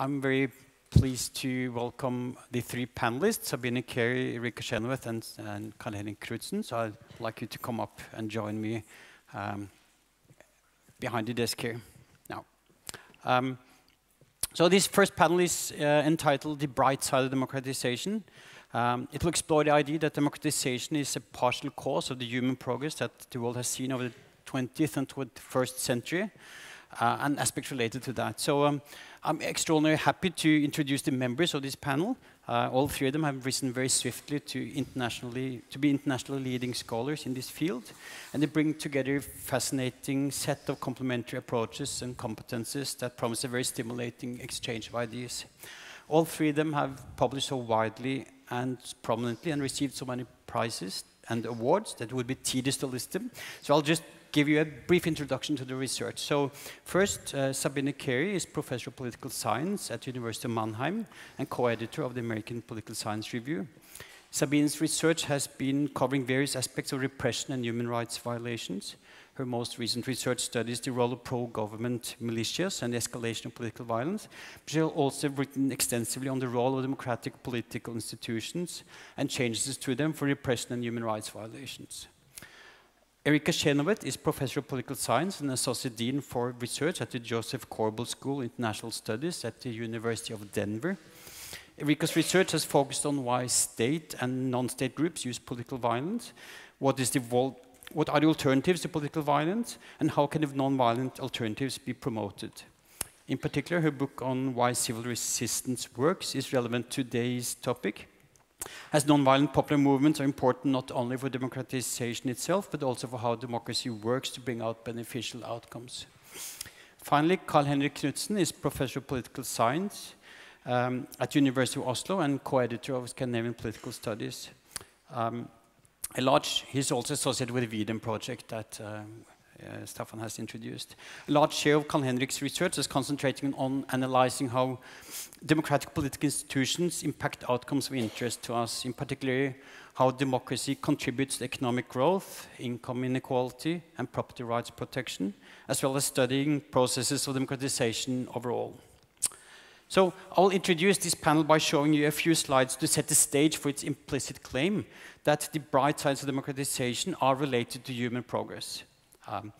I'm very pleased to welcome the three panelists, Sabine Carey, Erica Chenoweth, and, and Carl-Henrik Knutsen. So I'd like you to come up and join me um, behind the desk here now. Um, so this first panel is uh, entitled The Bright Side of Democratization. Um, it will explore the idea that democratization is a partial cause of the human progress that the world has seen over the 20th and 21st century, uh, and aspects related to that. So um, I'm extraordinarily happy to introduce the members of this panel. Uh, all three of them have risen very swiftly to internationally to be internationally leading scholars in this field, and they bring together a fascinating set of complementary approaches and competences that promise a very stimulating exchange of ideas. All three of them have published so widely and prominently and received so many prizes and awards that would be tedious to list them. So I'll just give you a brief introduction to the research. So first, uh, Sabine Carey is professor of political science at University of Mannheim and co-editor of the American Political Science Review. Sabine's research has been covering various aspects of repression and human rights violations. Her most recent research studies the role of pro-government militias and the escalation of political violence. She has also written extensively on the role of democratic political institutions and changes to them for repression and human rights violations. Erica Chenoweth is professor of political science and associate dean for research at the Joseph Korbel School of International Studies at the University of Denver. Erica's research has focused on why state and non-state groups use political violence, what, is the what are the alternatives to political violence, and how can non-violent alternatives be promoted. In particular, her book on why civil resistance works is relevant to today's topic as nonviolent popular movements are important not only for democratization itself, but also for how democracy works to bring out beneficial outcomes. Finally, Carl-Henrik Knutsen is professor of political science um, at University of Oslo and co-editor of Scandinavian Political Studies. Um, a large, he's also associated with the V-Dem project that um, uh, Uh, Staffan has introduced. A large share of Carl-Henrik's research is concentrating on analyzing how democratic political institutions impact outcomes of interest to us, in particular how democracy contributes to economic growth, income inequality, and property rights protection, as well as studying processes of democratization overall. So I'll introduce this panel by showing you a few slides to set the stage for its implicit claim that the bright sides of democratization are related to human progress. Um,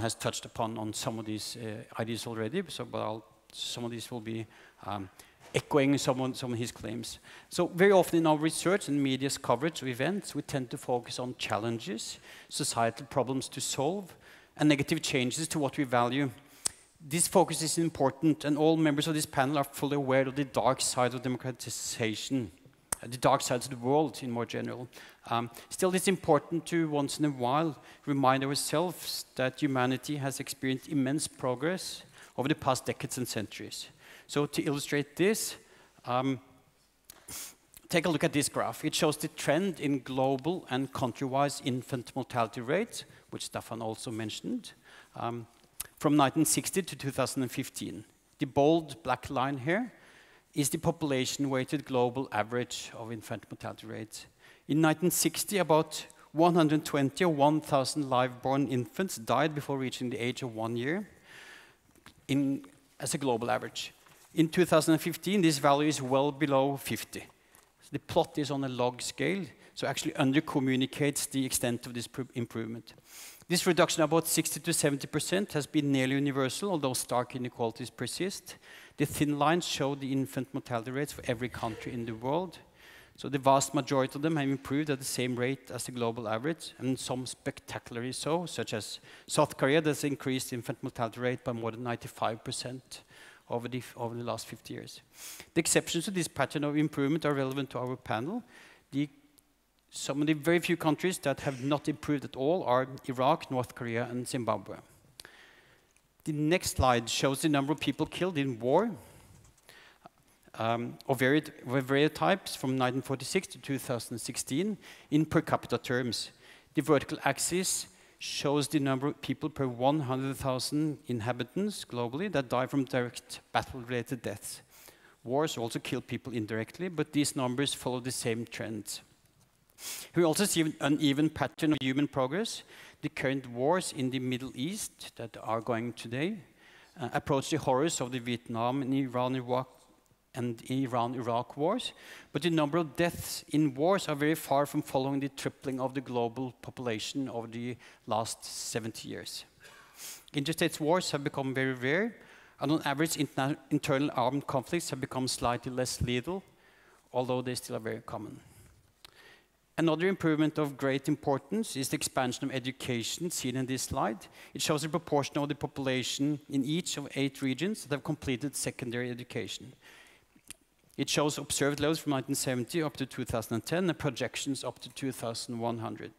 has touched upon on some of these uh, ideas already, so but I'll, some of these will be um, echoing some, some of his claims. So very often in our research and media's coverage of events, we tend to focus on challenges, societal problems to solve, and negative changes to what we value. This focus is important, and all members of this panel are fully aware of the dark side of democratization, the dark sides of the world in more general. Um, still, it's important to once in a while remind ourselves that humanity has experienced immense progress over the past decades and centuries. So to illustrate this, um, take a look at this graph. It shows the trend in global and country-wise infant mortality rates, which Staffan also mentioned, um, from 1960 to 2015. The bold black line here is the population-weighted global average of infant mortality rates. In 1960, about 120 or 1,000 live-born infants died before reaching the age of one year in, as a global average. In 2015, this value is well below 50. So the plot is on a log scale, so actually under-communicates the extent of this improvement. This reduction, about 60 to 70%, has been nearly universal, although stark inequalities persist. The thin lines show the infant mortality rates for every country in the world. So the vast majority of them have improved at the same rate as the global average, and some spectacularly so, such as South Korea, that's increased infant mortality rate by more than 95 percent over the, over the last 50 years. The exceptions to this pattern of improvement are relevant to our panel. The, some of the very few countries that have not improved at all are Iraq, North Korea, and Zimbabwe. The next slide shows the number of people killed in war um, of various, types from 1946 to 2016 in per capita terms. The vertical axis shows the number of people per 100,000 inhabitants globally that die from direct battle-related deaths. Wars also kill people indirectly, but these numbers follow the same trends. We also see an uneven pattern of human progress. The current wars in the Middle East that are going today uh, approach the horrors of the Vietnam and Iran, Iraq, and Iran-Iraq wars, but the number of deaths in wars are very far from following the tripling of the global population over the last 70 years. Interstate wars have become very rare, and on average, internal armed conflicts have become slightly less lethal, although they still are very common. Another improvement of great importance is the expansion of education seen in this slide. It shows the proportion of the population in each of eight regions that have completed secondary education. It shows observed levels from 1970 up to 2010 and projections up to 2100.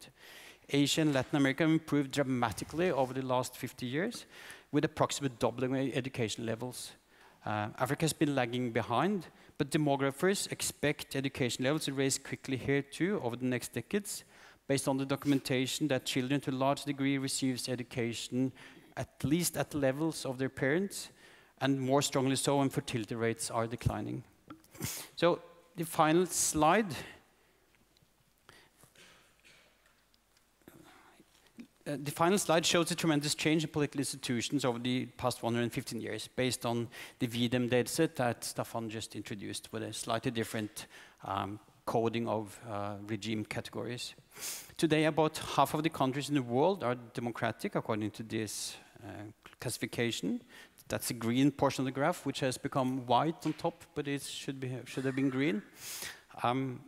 Asia and Latin America have improved dramatically over the last 50 years with approximate doubling of education levels. Uh, Africa has been lagging behind, but demographers expect education levels to rise quickly here too over the next decades, based on the documentation that children to a large degree receives education at least at levels of their parents, and more strongly so when fertility rates are declining. So the final slide. Uh, the final slide shows the tremendous change in political institutions over the past 115 years, based on the V-Dem dataset that Staffan just introduced, with a slightly different um, coding of uh, regime categories. Today, about half of the countries in the world are democratic, according to this uh, classification. That's the green portion of the graph, which has become white on top, but it should, be, should have been green. Um,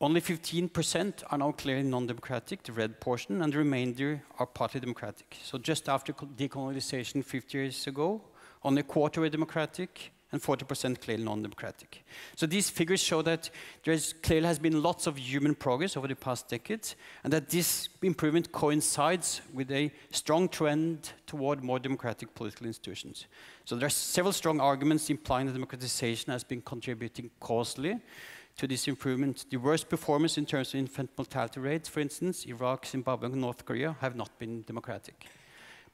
only 15% are now clearly non-democratic, the red portion, and the remainder are partly democratic. So just after decolonization 50 years ago, only a quarter were democratic, and 40% clearly non-democratic. So these figures show that there clearly has been lots of human progress over the past decades, and that this improvement coincides with a strong trend toward more democratic political institutions. So there are several strong arguments implying that democratization has been contributing causally to this improvement. The worst performance in terms of infant mortality rates, for instance, Iraq, Zimbabwe, and North Korea, have not been democratic.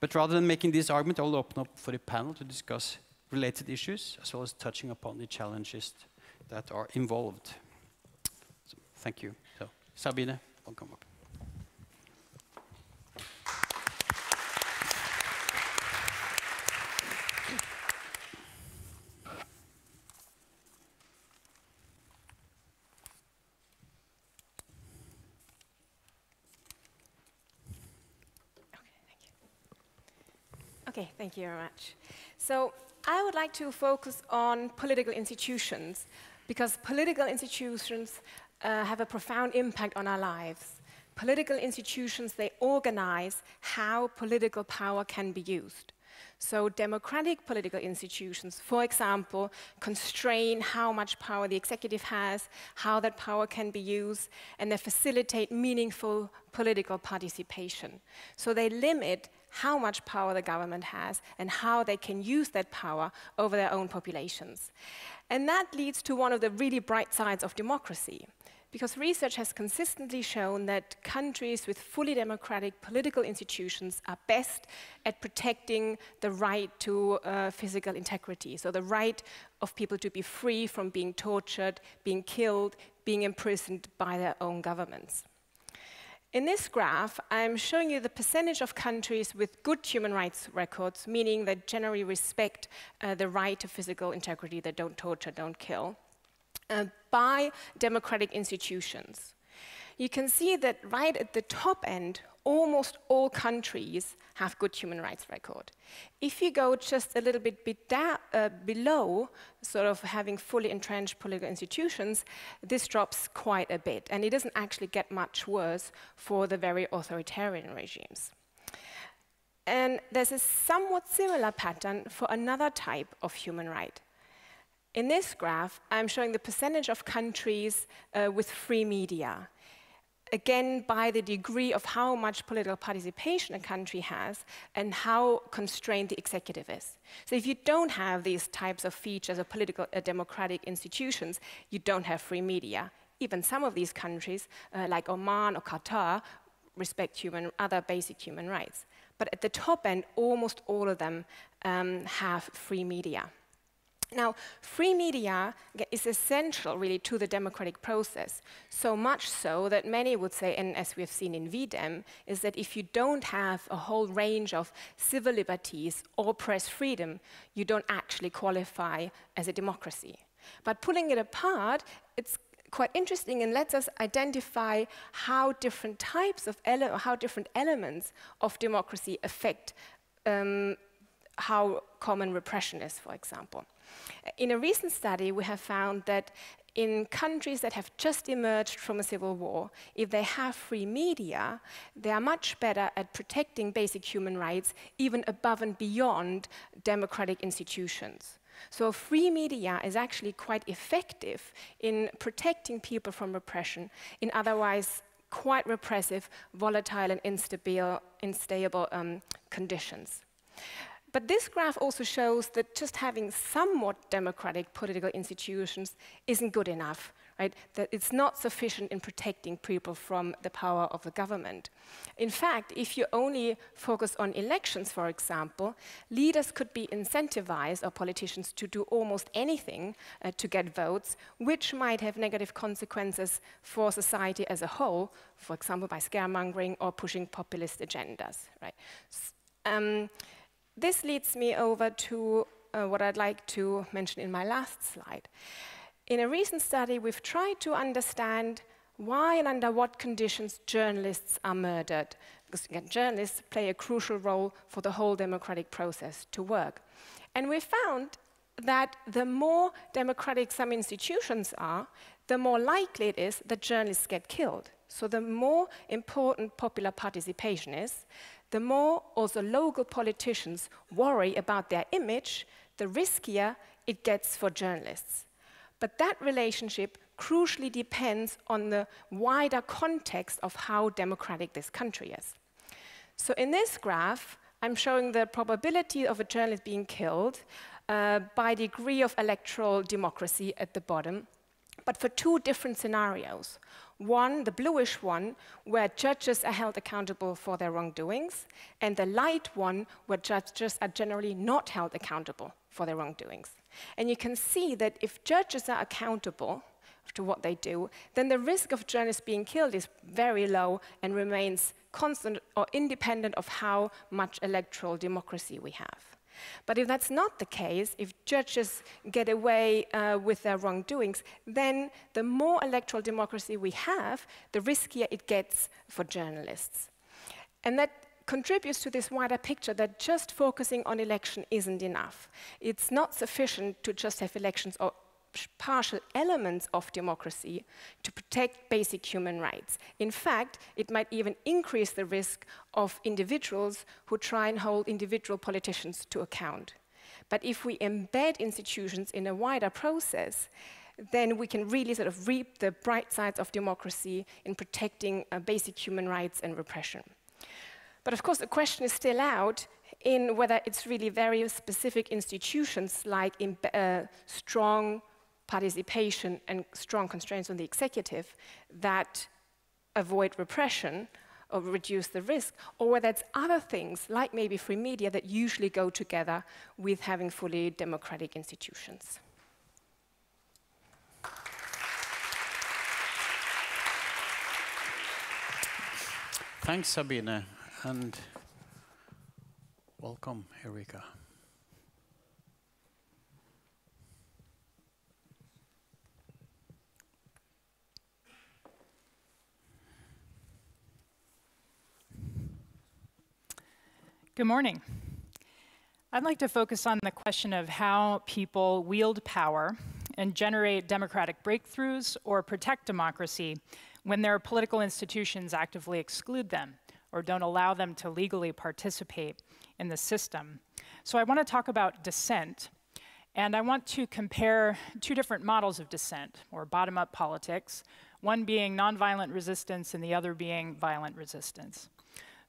But rather than making this argument, I will open up for the panel to discuss related issues, as well as touching upon the challenges that are involved. So, thank you. So, Sabine, welcome up. Okay, thank you very much. So I would like to focus on political institutions because political institutions uh, have a profound impact on our lives. Political institutions, they organize how political power can be used. So democratic political institutions, for example, constrain how much power the executive has, how that power can be used, and they facilitate meaningful political participation. So they limit how much power the government has and how they can use that power over their own populations. And that leads to one of the really bright sides of democracy. Because research has consistently shown that countries with fully democratic political institutions are best at protecting the right to uh, physical integrity, so the right of people to be free from being tortured, being killed, being imprisoned by their own governments. In this graph, I'm showing you the percentage of countries with good human rights records, meaning that generally respect uh, the right to physical integrity, that don't torture, don't kill, uh, by democratic institutions. You can see that right at the top end, almost all countries have good human rights record. If you go just a little bit uh, below, sort of having fully entrenched political institutions, this drops quite a bit, and it doesn't actually get much worse for the very authoritarian regimes. And there's a somewhat similar pattern for another type of human right. In this graph, I'm showing the percentage of countries uh, with free media again by the degree of how much political participation a country has and how constrained the executive is. So if you don't have these types of features of political uh, democratic institutions, you don't have free media. Even some of these countries, uh, like Oman or Qatar, respect human, other basic human rights. But at the top end, almost all of them um, have free media. Now, free media is essential really to the democratic process, so much so that many would say, and as we have seen in V-Dem, is that if you don't have a whole range of civil liberties or press freedom, you don't actually qualify as a democracy. But pulling it apart, it's quite interesting and lets us identify how different types of how different elements of democracy affect um, how common repression is, for example. In a recent study, we have found that in countries that have just emerged from a civil war, if they have free media, they are much better at protecting basic human rights, even above and beyond democratic institutions. So free media is actually quite effective in protecting people from repression in otherwise quite repressive, volatile, and instable, unstable um, conditions. But this graph also shows that just having somewhat democratic political institutions isn't good enough, right? That it's not sufficient in protecting people from the power of the government. In fact, if you only focus on elections, for example, leaders could be incentivized, or politicians, to do almost anything uh, to get votes, which might have negative consequences for society as a whole, for example, by scaremongering or pushing populist agendas, right? Um, this leads me over to uh, what I'd like to mention in my last slide. In a recent study, we've tried to understand why and under what conditions journalists are murdered. Because again, journalists play a crucial role for the whole democratic process to work. And we found that the more democratic some institutions are, the more likely it is that journalists get killed. So the more important popular participation is, the more also local politicians worry about their image, the riskier it gets for journalists. But that relationship crucially depends on the wider context of how democratic this country is. So in this graph, I'm showing the probability of a journalist being killed uh, by degree of electoral democracy at the bottom, but for two different scenarios. One, the bluish one, where judges are held accountable for their wrongdoings, and the light one, where judges are generally not held accountable for their wrongdoings. And you can see that if judges are accountable to what they do, then the risk of journalists being killed is very low and remains constant or independent of how much electoral democracy we have. But if that's not the case, if judges get away uh, with their wrongdoings, then the more electoral democracy we have, the riskier it gets for journalists. And that contributes to this wider picture that just focusing on election isn't enough. It's not sufficient to just have elections or partial elements of democracy to protect basic human rights. In fact, it might even increase the risk of individuals who try and hold individual politicians to account. But if we embed institutions in a wider process, then we can really sort of reap the bright sides of democracy in protecting uh, basic human rights and repression. But of course, the question is still out in whether it's really very specific institutions like uh, strong participation and strong constraints on the executive that avoid repression or reduce the risk, or whether it's other things, like maybe free media, that usually go together with having fully democratic institutions. Thanks, Sabine, and welcome, Erica. Good morning. I'd like to focus on the question of how people wield power and generate democratic breakthroughs or protect democracy when their political institutions actively exclude them or don't allow them to legally participate in the system. So I want to talk about dissent, and I want to compare two different models of dissent, or bottom-up politics, one being nonviolent resistance and the other being violent resistance.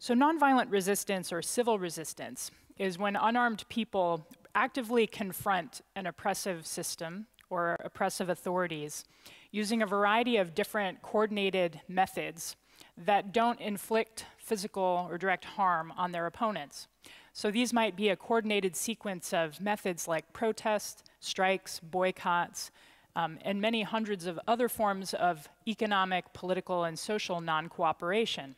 So nonviolent resistance or civil resistance is when unarmed people actively confront an oppressive system or oppressive authorities using a variety of different coordinated methods that don't inflict physical or direct harm on their opponents. So these might be a coordinated sequence of methods like protests, strikes, boycotts, um, and many hundreds of other forms of economic, political, and social non cooperation.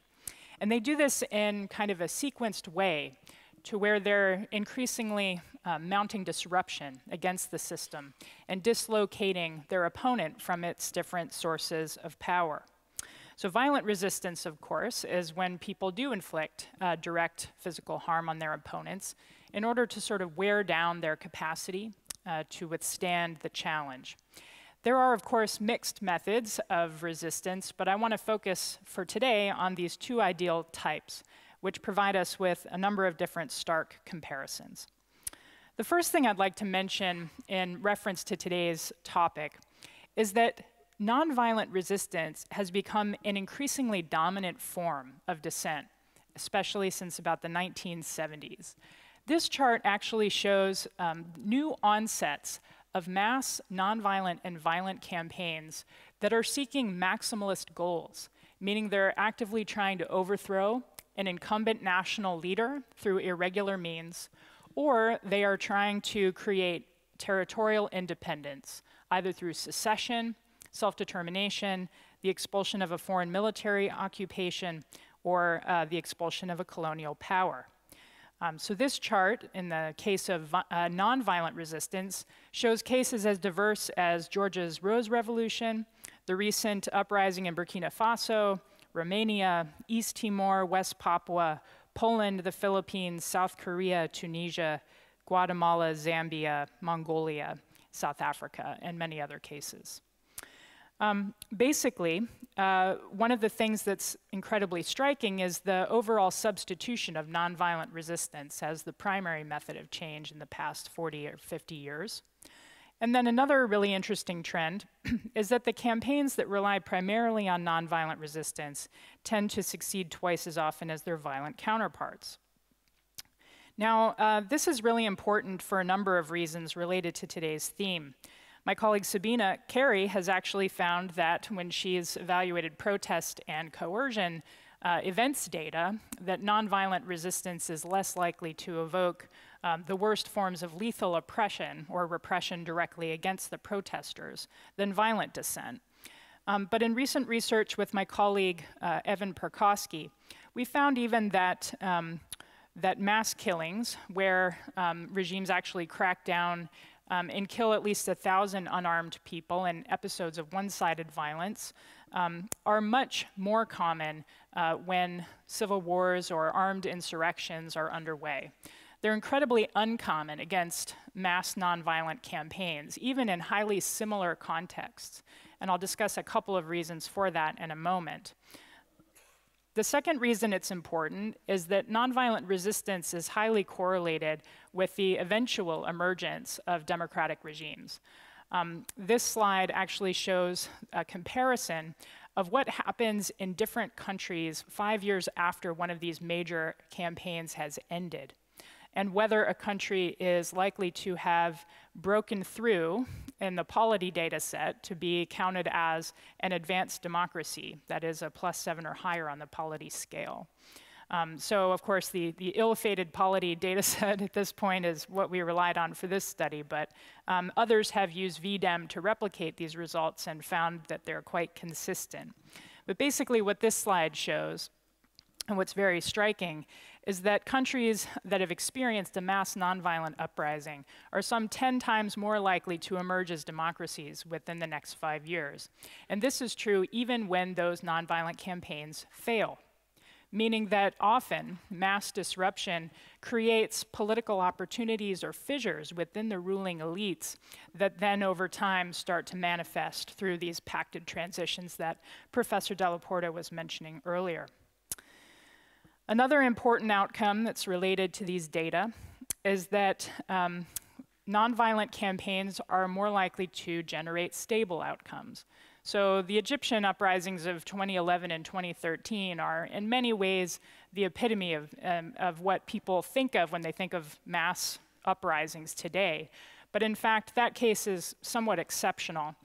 And they do this in kind of a sequenced way to where they're increasingly uh, mounting disruption against the system and dislocating their opponent from its different sources of power. So, violent resistance, of course, is when people do inflict uh, direct physical harm on their opponents in order to sort of wear down their capacity uh, to withstand the challenge. There are, of course, mixed methods of resistance, but I want to focus for today on these two ideal types, which provide us with a number of different stark comparisons. The first thing I'd like to mention in reference to today's topic is that nonviolent resistance has become an increasingly dominant form of dissent, especially since about the 1970s. This chart actually shows um, new onsets of mass nonviolent and violent campaigns that are seeking maximalist goals, meaning they're actively trying to overthrow an incumbent national leader through irregular means, or they are trying to create territorial independence, either through secession self determination, the expulsion of a foreign military occupation, or uh, the expulsion of a colonial power. Um, so, this chart, in the case of uh, nonviolent resistance, shows cases as diverse as Georgia's Rose Revolution, the recent uprising in Burkina Faso, Romania, East Timor, West Papua, Poland, the Philippines, South Korea, Tunisia, Guatemala, Zambia, Mongolia, South Africa, and many other cases. Um, basically, uh, one of the things that's incredibly striking is the overall substitution of nonviolent resistance as the primary method of change in the past 40 or 50 years. And then another really interesting trend is that the campaigns that rely primarily on nonviolent resistance tend to succeed twice as often as their violent counterparts. Now, uh, this is really important for a number of reasons related to today's theme. My colleague Sabina Carey has actually found that when she's evaluated protest and coercion uh, events data, that nonviolent resistance is less likely to evoke um, the worst forms of lethal oppression or repression directly against the protesters than violent dissent. Um, but in recent research with my colleague uh, Evan Perkoski, we found even that, um, that mass killings, where um, regimes actually crack down um, and kill at least a thousand unarmed people in episodes of one sided violence um, are much more common uh, when civil wars or armed insurrections are underway. They're incredibly uncommon against mass nonviolent campaigns, even in highly similar contexts. And I'll discuss a couple of reasons for that in a moment. The second reason it's important is that nonviolent resistance is highly correlated with the eventual emergence of democratic regimes. Um, this slide actually shows a comparison of what happens in different countries five years after one of these major campaigns has ended and whether a country is likely to have broken through in the polity data set to be counted as an advanced democracy, that is a plus seven or higher on the polity scale. Um, so, of course, the, the ill-fated polity data set at this point is what we relied on for this study, but um, others have used V-Dem to replicate these results and found that they're quite consistent. But basically what this slide shows, and what's very striking, is that countries that have experienced a mass nonviolent uprising are some 10 times more likely to emerge as democracies within the next five years. And this is true even when those nonviolent campaigns fail, meaning that often mass disruption creates political opportunities or fissures within the ruling elites that then over time start to manifest through these pacted transitions that Professor Della Porta was mentioning earlier. Another important outcome that's related to these data is that um, nonviolent campaigns are more likely to generate stable outcomes. So the Egyptian uprisings of 2011 and 2013 are in many ways the epitome of, um, of what people think of when they think of mass uprisings today. But in fact, that case is somewhat exceptional.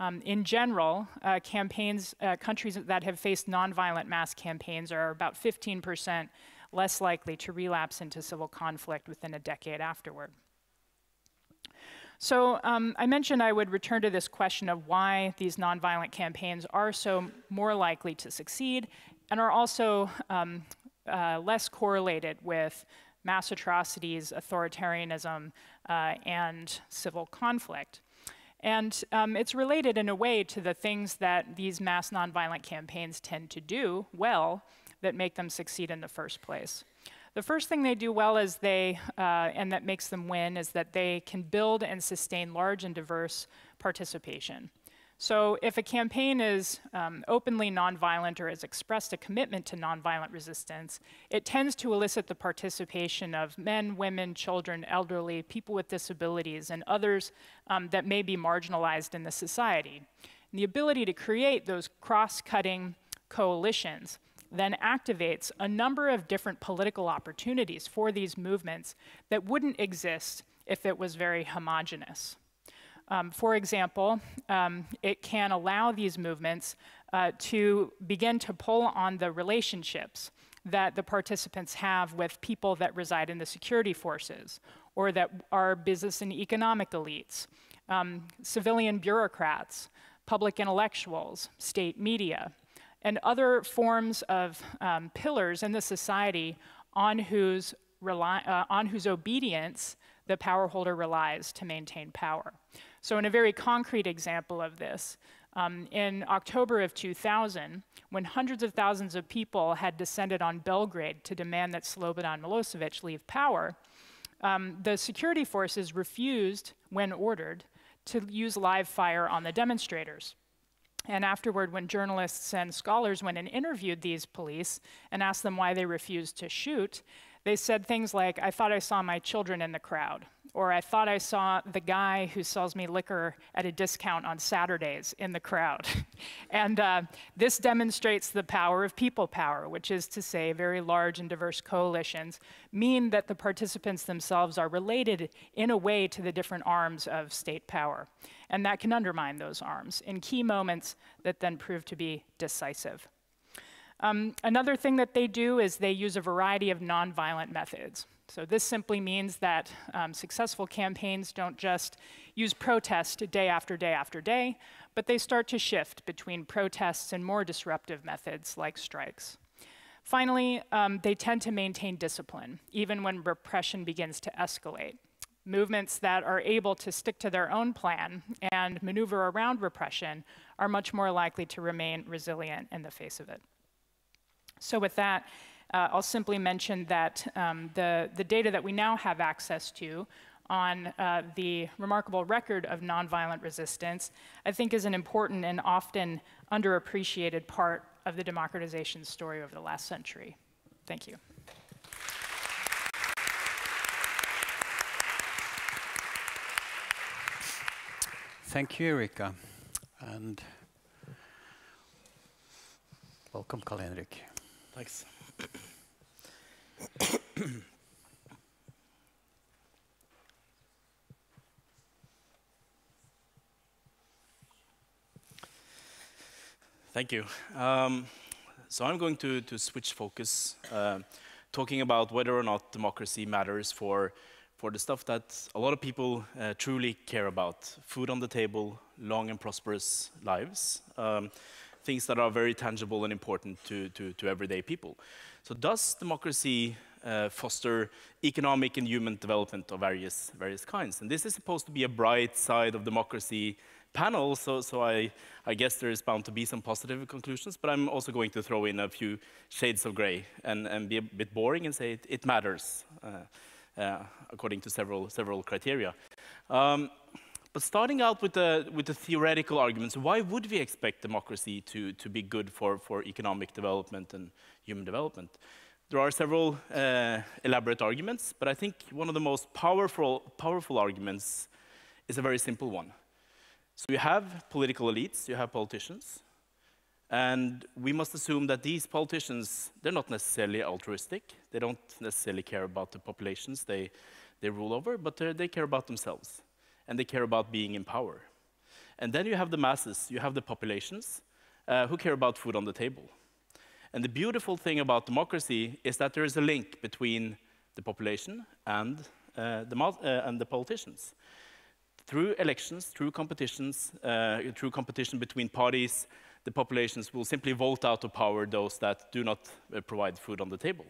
Um, in general, uh, campaigns, uh, countries that have faced nonviolent mass campaigns are about 15% less likely to relapse into civil conflict within a decade afterward. So um, I mentioned I would return to this question of why these nonviolent campaigns are so more likely to succeed and are also um, uh, less correlated with mass atrocities, authoritarianism, uh, and civil conflict. And um, it's related in a way to the things that these mass nonviolent campaigns tend to do well that make them succeed in the first place. The first thing they do well is they, uh, and that makes them win, is that they can build and sustain large and diverse participation. So if a campaign is um, openly nonviolent or has expressed a commitment to nonviolent resistance, it tends to elicit the participation of men, women, children, elderly, people with disabilities, and others um, that may be marginalized in the society. And the ability to create those cross-cutting coalitions then activates a number of different political opportunities for these movements that wouldn't exist if it was very homogenous. Um, for example, um, it can allow these movements uh, to begin to pull on the relationships that the participants have with people that reside in the security forces or that are business and economic elites, um, civilian bureaucrats, public intellectuals, state media, and other forms of um, pillars in the society on whose, uh, on whose obedience the power holder relies to maintain power. So in a very concrete example of this, um, in October of 2000, when hundreds of thousands of people had descended on Belgrade to demand that Slobodan Milosevic leave power, um, the security forces refused, when ordered, to use live fire on the demonstrators. And afterward, when journalists and scholars went and interviewed these police and asked them why they refused to shoot, they said things like, I thought I saw my children in the crowd, or I thought I saw the guy who sells me liquor at a discount on Saturdays in the crowd. and uh, this demonstrates the power of people power, which is to say, very large and diverse coalitions mean that the participants themselves are related in a way to the different arms of state power. And that can undermine those arms in key moments that then prove to be decisive. Um, another thing that they do is they use a variety of nonviolent methods. So this simply means that um, successful campaigns don't just use protest day after day after day, but they start to shift between protests and more disruptive methods like strikes. Finally, um, they tend to maintain discipline, even when repression begins to escalate. Movements that are able to stick to their own plan and maneuver around repression are much more likely to remain resilient in the face of it. So with that, uh, I'll simply mention that um, the, the data that we now have access to on uh, the remarkable record of nonviolent resistance, I think is an important and often underappreciated part of the democratization story over the last century. Thank you. Thank you, Erica. And welcome, Carl-Henrik. Thanks. Thank you. Um, so I'm going to, to switch focus, uh, talking about whether or not democracy matters for, for the stuff that a lot of people uh, truly care about. Food on the table, long and prosperous lives. Um, things that are very tangible and important to, to, to everyday people. So does democracy uh, foster economic and human development of various, various kinds? And this is supposed to be a bright side of democracy panel, so, so I, I guess there is bound to be some positive conclusions, but I'm also going to throw in a few shades of gray and, and be a bit boring and say it, it matters uh, uh, according to several, several criteria. Um, but starting out with the, with the theoretical arguments, why would we expect democracy to, to be good for, for economic development and human development? There are several uh, elaborate arguments, but I think one of the most powerful, powerful arguments is a very simple one. So you have political elites, you have politicians, and we must assume that these politicians, they're not necessarily altruistic. They don't necessarily care about the populations they, they rule over, but they care about themselves and they care about being in power. And then you have the masses, you have the populations uh, who care about food on the table. And the beautiful thing about democracy is that there is a link between the population and, uh, the, uh, and the politicians. Through elections, through competitions, uh, through competition between parties, the populations will simply vote out of power those that do not uh, provide food on the table.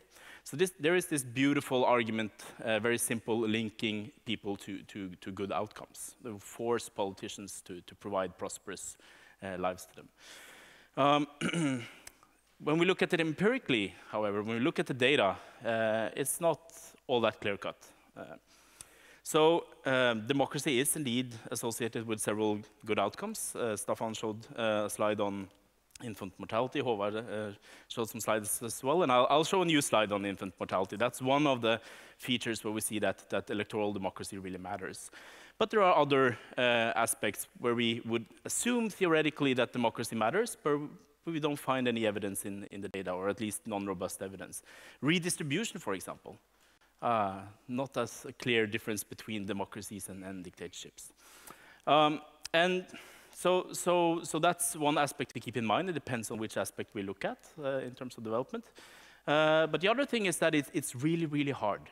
So this, there is this beautiful argument, uh, very simple, linking people to, to, to good outcomes. They force politicians to, to provide prosperous uh, lives to them. Um, when we look at it empirically, however, when we look at the data, uh, it's not all that clear-cut. Uh, so um, democracy is indeed associated with several good outcomes. Uh, Staffan showed uh, a slide on infant mortality. Håvard uh, showed some slides as well, and I'll, I'll, show a new slide on infant mortality. That's one of the features where we see that, that electoral democracy really matters. But there are other uh, aspects where we would assume theoretically that democracy matters, but we don't find any evidence in, in the data, or at least non-robust evidence. Redistribution, for example, uh, not as a clear difference between democracies and, and dictatorships. Um, and so, so, so that's one aspect to keep in mind. It depends on which aspect we look at uh, in terms of development. Uh, but the other thing is that it's, it's really, really hard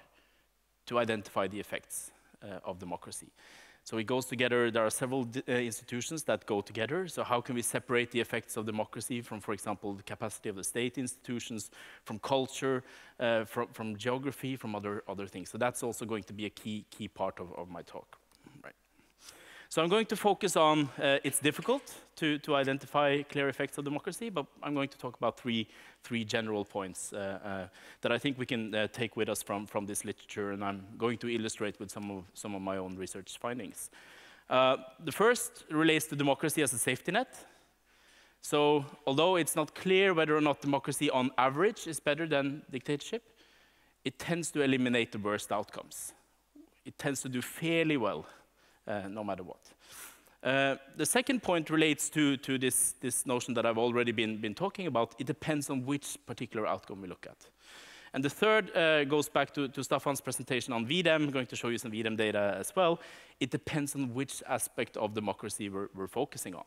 to identify the effects uh, of democracy. So it goes together, there are several uh, institutions that go together. So how can we separate the effects of democracy from, for example, the capacity of the state institutions, from culture, uh, from, from geography, from other, other things. So that's also going to be a key, key part of, of my talk. So I'm going to focus on, uh, it's difficult to, to identify clear effects of democracy, but I'm going to talk about three, three general points uh, uh, that I think we can uh, take with us from, from this literature, and I'm going to illustrate with some of, some of my own research findings. Uh, the first relates to democracy as a safety net. So although it's not clear whether or not democracy on average is better than dictatorship, it tends to eliminate the worst outcomes. It tends to do fairly well no matter what. Uh, the second point relates to, to this, this notion that I've already been, been talking about. It depends on which particular outcome we look at. And the third uh, goes back to, to Staffan's presentation on V-Dem. I'm going to show you some V-Dem data as well. It depends on which aspect of democracy we're, we're focusing on.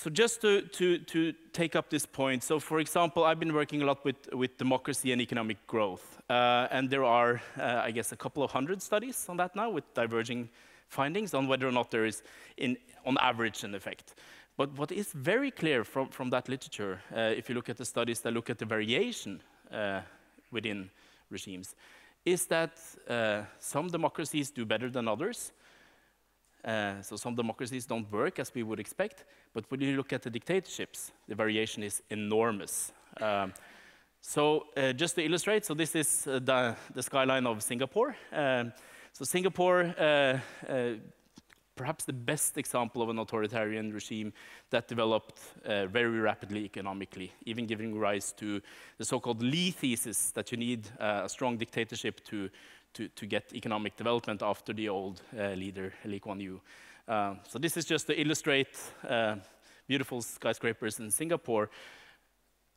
So just to, to, to, take up this point, so for example, I've been working a lot with, with democracy and economic growth. Uh, and there are, uh, I guess, a couple of hundred studies on that now with diverging findings on whether or not there is, in, on average, an effect. But what is very clear from, from that literature, uh, if you look at the studies that look at the variation uh, within regimes, is that uh, some democracies do better than others, uh, so some democracies don't work as we would expect, but when you look at the dictatorships, the variation is enormous. Um, so uh, just to illustrate, so this is uh, the, the, skyline of Singapore. Um, so Singapore, uh, uh, perhaps the best example of an authoritarian regime that developed very rapidly economically, even giving rise to the so-called Lee thesis that you need a strong dictatorship to to, to get economic development after the old uh, leader, Lee Kuan Yew. Uh, so this is just to illustrate uh, beautiful skyscrapers in Singapore.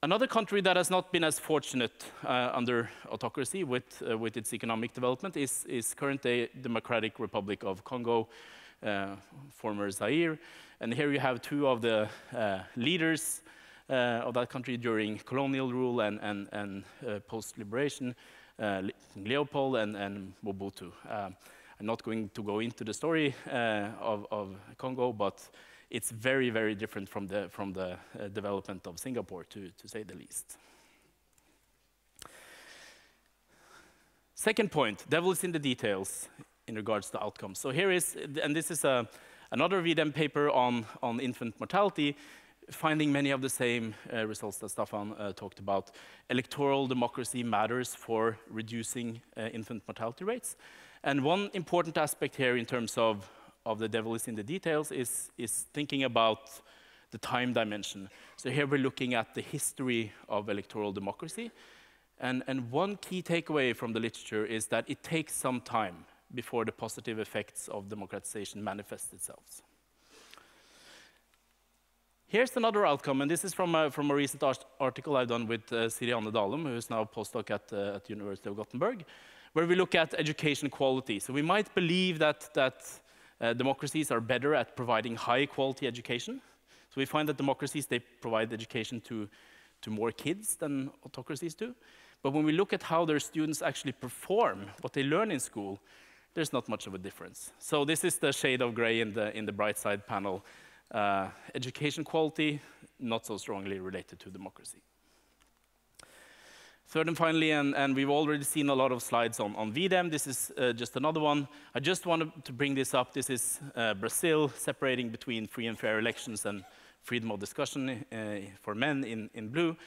Another country that has not been as fortunate uh, under autocracy with, uh, with its economic development is, is current-day Democratic Republic of Congo, uh, former Zaire. And here you have two of the leaders of that country during colonial rule and, and, and post-liberation. Uh, Leopold and, and Mobutu. Um, I'm not going to go into the story uh, of, of, Congo, but it's very, very different from the, from the uh, development of Singapore, to, to say the least. Second point, devil is in the details in regards to outcomes. So here is, and this is a, another V-Dem paper on, on infant mortality, finding many of the same uh, results that Staffan uh, talked about. Electoral democracy matters for reducing uh, infant mortality rates. And one important aspect here in terms of, of the devil is in the details is, is thinking about the time dimension. So here we're looking at the history of electoral democracy. And, and one key takeaway from the literature is that it takes some time before the positive effects of democratization manifest itself. Here's another outcome, and this is from a, from a recent article I've done with uh, Sirianne Dahlum, who is now a postdoc at, uh, at the University of Gothenburg, where we look at education quality. So we might believe that, that uh, democracies are better at providing high quality education. So we find that democracies, they provide education to, to more kids than autocracies do. But when we look at how their students actually perform, what they learn in school, there's not much of a difference. So this is the shade of gray in the, in the bright side panel. Uh, education quality, not so strongly related to democracy. Third and finally, and, and, we've already seen a lot of slides on, on V-Dem. This is uh, just another one. I just wanted to bring this up. This is uh, Brazil separating between free and fair elections and freedom of discussion uh, for men in, in blue.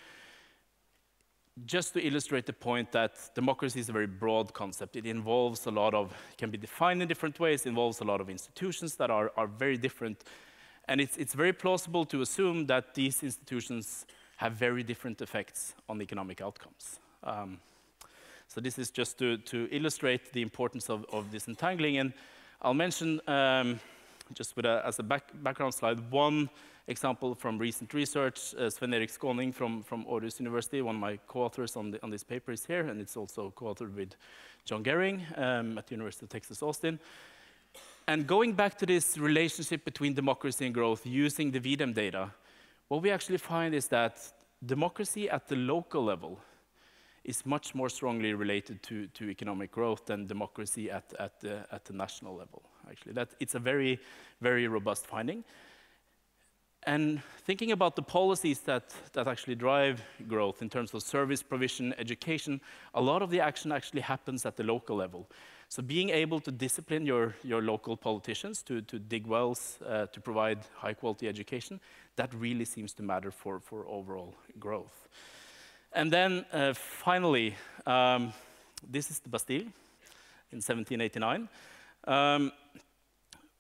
Just to illustrate the point that democracy is a very broad concept. It involves a lot of, can be defined in different ways, involves a lot of institutions that are, are very different. And it's, it's very plausible to assume that these institutions have very different effects on economic outcomes. Um, so this is just to, to illustrate the importance of, of disentangling. And I'll mention, um, just a, as a back, background slide, one example from recent research. Uh, Sven-Erik Skaaning from, from Aarhus University, one of my co-authors on, on, this paper is here, and it's also co-authored with John Gerring um, at the University of Texas, Austin. And going back to this relationship between democracy and growth using the V-Dem data, what we actually find is that democracy at the local level is much more strongly related to, to economic growth than democracy at, at, the, at the national level, actually. That, it's a very, very robust finding. And thinking about the policies that, that actually drive growth in terms of service provision, education, a lot of the action actually happens at the local level. So being able to discipline your, your local politicians to, to dig wells, uh, to provide high quality education, that really seems to matter for, for overall growth. And then uh, finally, um, this is the Bastille in 1789. Um,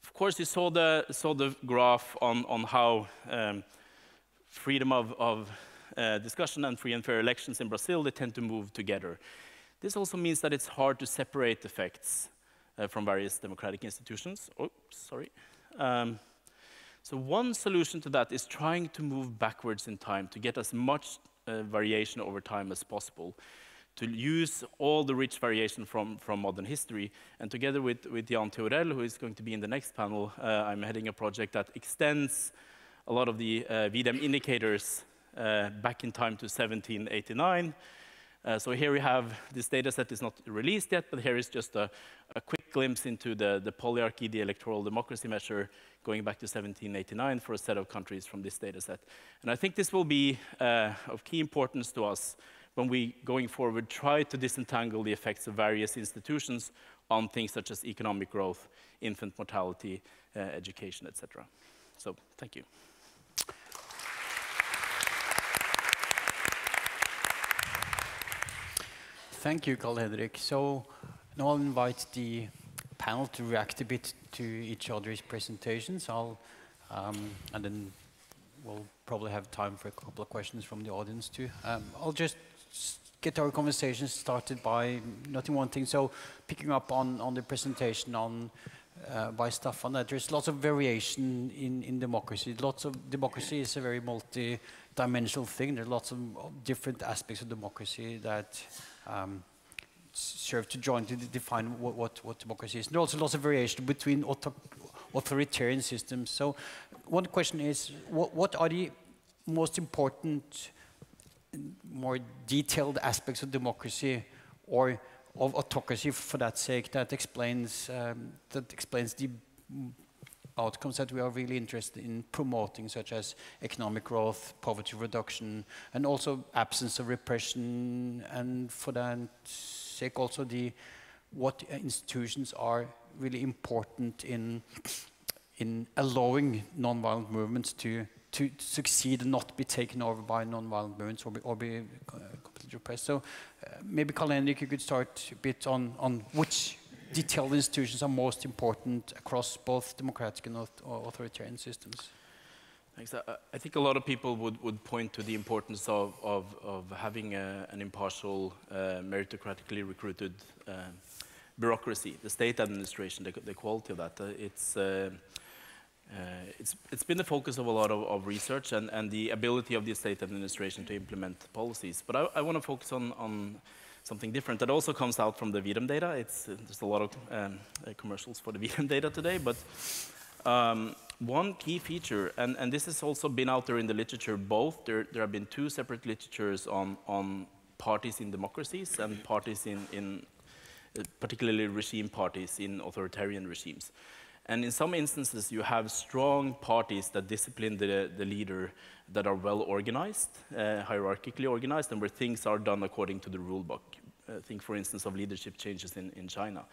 of course, you saw the, saw the graph on, on how um, freedom of, of uh, discussion and free and fair elections in Brazil, they tend to move together. This also means that it's hard to separate effects uh, from various democratic institutions. Oh, sorry. Um, so one solution to that is trying to move backwards in time to get as much uh, variation over time as possible, to use all the rich variation from, from modern history. And together with, with Jan Theorell, who is going to be in the next panel, uh, I'm heading a project that extends a lot of the uh, V-Dem indicators uh, back in time to 1789, uh, so here we have this data set is not released yet, but here is just a, a quick glimpse into the, the polyarchy, the electoral democracy measure going back to 1789 for a set of countries from this data set. And I think this will be uh, of key importance to us when we, going forward, try to disentangle the effects of various institutions on things such as economic growth, infant mortality, uh, education, etc. So thank you. Thank you, Carl-Henrik. So now I'll invite the panel to react a bit to each other's presentations. I'll, um, and then we'll probably have time for a couple of questions from the audience too. Um, I'll just get our conversation started by noting one thing. So picking up on, on the presentation on uh, by Staffan that there's lots of variation in, in democracy. Lots of democracy is a very multi-dimensional thing. There are lots of different aspects of democracy that um, serve to jointly define what, what, what, democracy is. There are also lots of variation between author authoritarian systems. So one question is, what, what are the most important, more detailed aspects of democracy or of autocracy for that sake that explains, um, that explains the outcomes that we are really interested in promoting, such as economic growth, poverty reduction, and also absence of repression, and for that sake also the what institutions are really important in in allowing nonviolent movements to to succeed and not be taken over by nonviolent movements or be, or be uh, completely repressed. So uh, maybe Carl-Henrik, you could start a bit on, on which detailed institutions are most important across both democratic and authoritarian systems? Thanks. I, think a lot of people would, would point to the importance of, of, of having a, an impartial, uh, meritocratically recruited uh, bureaucracy, the state administration, the, the quality of that. Uh, it's, uh, uh, it's, it's been the focus of a lot of, of, research and, and the ability of the state administration to implement policies. But I, I want to focus on, on something different. That also comes out from the V-Dem data. It's, there's a lot of um, uh, commercials for the V-Dem data today, but um, one key feature, and, and this has also been out there in the literature, both, there, there have been two separate literatures on, on parties in democracies and parties in, in uh, particularly regime parties in authoritarian regimes. And in some instances, you have strong parties that discipline the, the leader that are well organized, uh, hierarchically organized, and where things are done according to the rule book. Uh, think, for instance, of leadership changes in, in China.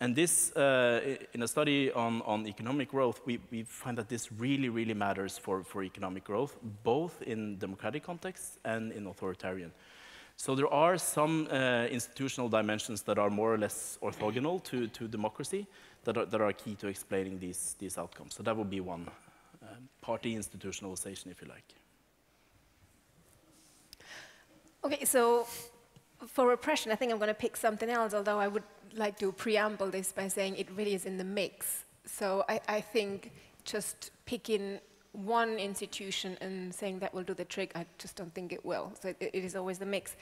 And this, uh, in a study on, on economic growth, we, we find that this really, really matters for, for economic growth, both in democratic contexts and in authoritarian. So there are some uh, institutional dimensions that are more or less orthogonal to, to democracy that are, that are key to explaining these, these outcomes. So that would be one um, party institutionalization, if you like. Okay, so for repression, I think I'm going to pick something else, although I would like to preamble this by saying it really is in the mix. So I, I think just picking one institution and saying that will do the trick, I just don't think it will. So it, it is always the mix.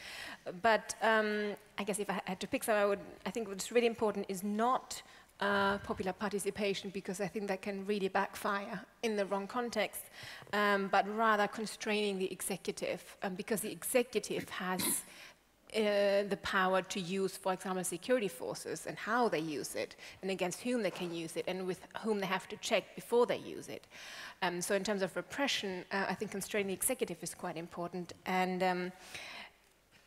But um, I guess if I had to pick some, I would. I think what's really important is not uh, popular participation because I think that can really backfire in the wrong context, um, but rather constraining the executive um, because the executive has uh, the power to use, for example, security forces and how they use it, and against whom they can use it, and with whom they have to check before they use it. Um, so, in terms of repression, uh, I think constraining the executive is quite important. And um,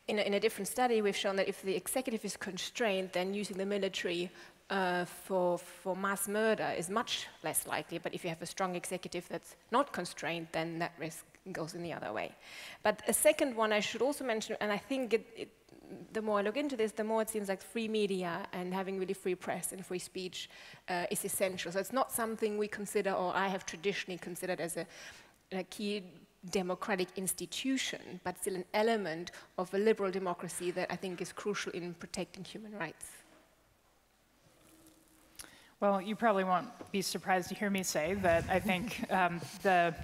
in, a, in, a, different study, we've shown that if the executive is constrained, then using the military uh, for, for mass murder is much less likely. But if you have a strong executive that's not constrained, then that risk goes in the other way. But a second one I should also mention, and I think it, it, the more I look into this, the more it seems like free media and having really free press and free speech uh, is essential. So it's not something we consider, or I have traditionally considered as a, a key democratic institution, but still an element of a liberal democracy that I think is crucial in protecting human rights. Well, you probably won't be surprised to hear me say that I think um, the